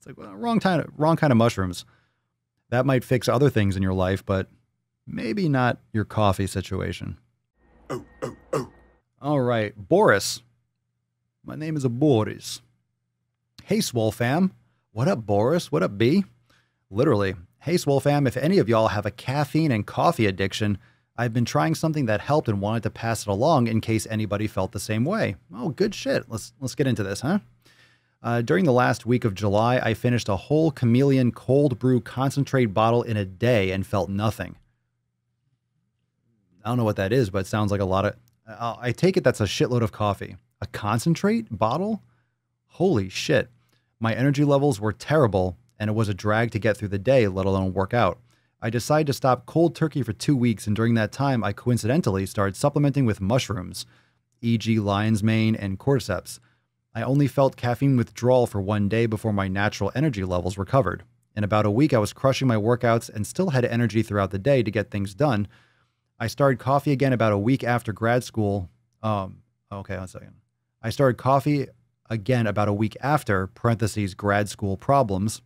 It's like, well, wrong kind of wrong kind of mushrooms. That might fix other things in your life, but maybe not your coffee situation. Oh, oh, oh. All right, Boris. My name is a Boris. Hey, Swole fam. What up, Boris? What up, B? Literally. Hey, Swole fam. If any of y'all have a caffeine and coffee addiction, I've been trying something that helped and wanted to pass it along in case anybody felt the same way. Oh, good shit. Let's let's get into this, huh? Uh, during the last week of July, I finished a whole chameleon cold brew concentrate bottle in a day and felt nothing. I don't know what that is, but it sounds like a lot of. Uh, I take it that's a shitload of coffee. A concentrate bottle? Holy shit. My energy levels were terrible, and it was a drag to get through the day, let alone work out. I decided to stop cold turkey for two weeks, and during that time, I coincidentally started supplementing with mushrooms, e.g., lion's mane and cordyceps. I only felt caffeine withdrawal for one day before my natural energy levels recovered. In about a week, I was crushing my workouts and still had energy throughout the day to get things done. I started coffee again about a week after grad school. Um, okay, one second. I started coffee again about a week after, parentheses, grad school problems.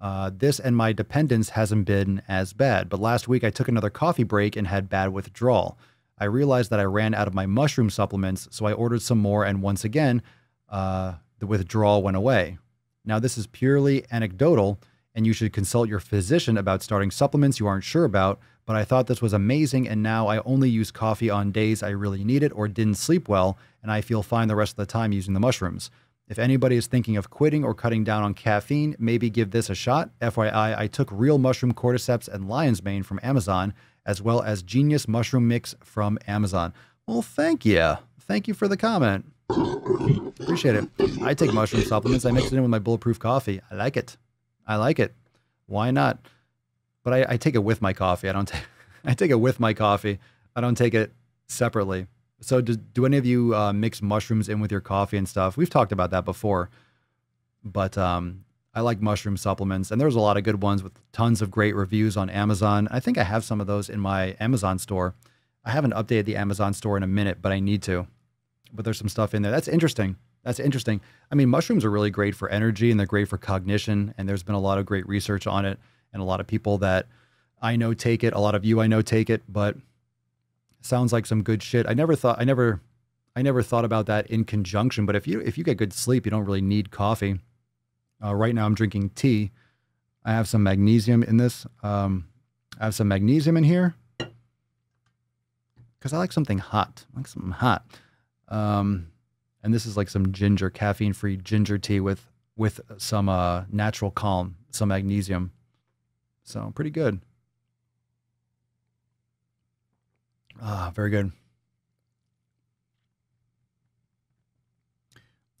Uh, this and my dependence hasn't been as bad, but last week I took another coffee break and had bad withdrawal. I realized that I ran out of my mushroom supplements, so I ordered some more, and once again, uh, the withdrawal went away. Now, this is purely anecdotal, and you should consult your physician about starting supplements you aren't sure about. But I thought this was amazing, and now I only use coffee on days I really need it or didn't sleep well, and I feel fine the rest of the time using the mushrooms. If anybody is thinking of quitting or cutting down on caffeine, maybe give this a shot. FYI, I took real mushroom cordyceps and lion's mane from Amazon, as well as Genius Mushroom Mix from Amazon. Well, thank you. Thank you for the comment. Appreciate it. I take mushroom supplements. I mix it in with my bulletproof coffee. I like it. I like it. Why not? But I, I take it with my coffee. I don't take. I take it with my coffee. I don't take it separately. So, do, do any of you uh, mix mushrooms in with your coffee and stuff? We've talked about that before, but um, I like mushroom supplements, and there's a lot of good ones with tons of great reviews on Amazon. I think I have some of those in my Amazon store. I haven't updated the Amazon store in a minute, but I need to. But there's some stuff in there. That's interesting. That's interesting. I mean, mushrooms are really great for energy and they're great for cognition. And there's been a lot of great research on it. And a lot of people that I know take it. A lot of you I know take it, but sounds like some good shit. I never thought, I never, I never thought about that in conjunction. But if you if you get good sleep, you don't really need coffee. Uh, right now, I'm drinking tea. I have some magnesium in this. Um, I have some magnesium in here because I like something hot. I like something hot. Um, and this is like some ginger, caffeine-free ginger tea with with some uh, natural calm, some magnesium. So pretty good. Ah, very good.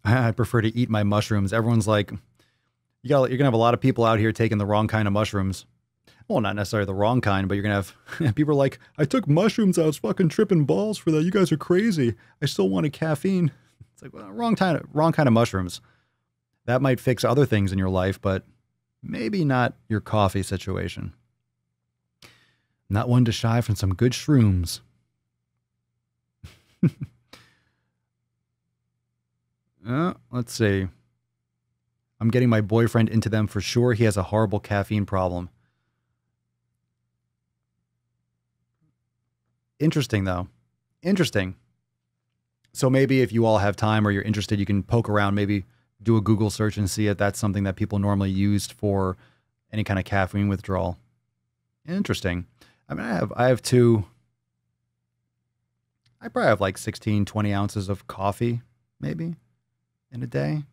I prefer to eat my mushrooms. Everyone's like, you got you're gonna have a lot of people out here taking the wrong kind of mushrooms. Well, not necessarily the wrong kind, but you're gonna have people like, I took mushrooms, I was fucking tripping balls for that. You guys are crazy. I still wanted caffeine. It's like well, wrong kind of wrong kind of mushrooms. That might fix other things in your life, but maybe not your coffee situation. Not one to shy from some good shrooms. uh, let's see. I'm getting my boyfriend into them for sure. He has a horrible caffeine problem. Interesting, though. Interesting. So maybe if you all have time or you're interested, you can poke around, maybe do a Google search and see if that's something that people normally used for any kind of caffeine withdrawal. Interesting. I mean, I have I have two. I probably have like 16, 20 ounces of coffee, maybe, in a day.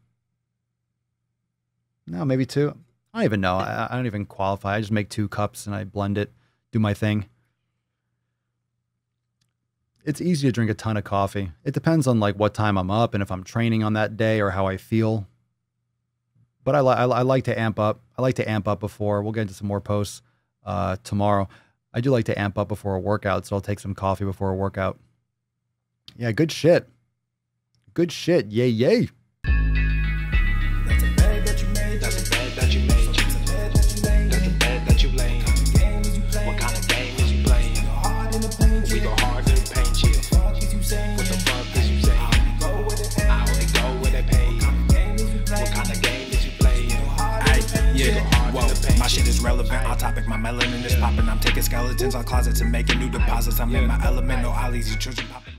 No, maybe two. I don't even know. I, I don't even qualify. I just make two cups and I blend it, do my thing. It's easy to drink a ton of coffee. It depends on like what time I'm up and if I'm training on that day or how I feel. But I, li- I, I like to amp up. I like to amp up before. We'll get into some more posts uh, tomorrow. I do like to amp up before a workout, so I'll take some coffee before a workout. Yeah, good shit. Good shit. Yay, yay. My shit is relevant. On topic, my melanin is popping. I'm taking skeletons on closets and making new deposits. I'm in my element. No ollies, you children popping.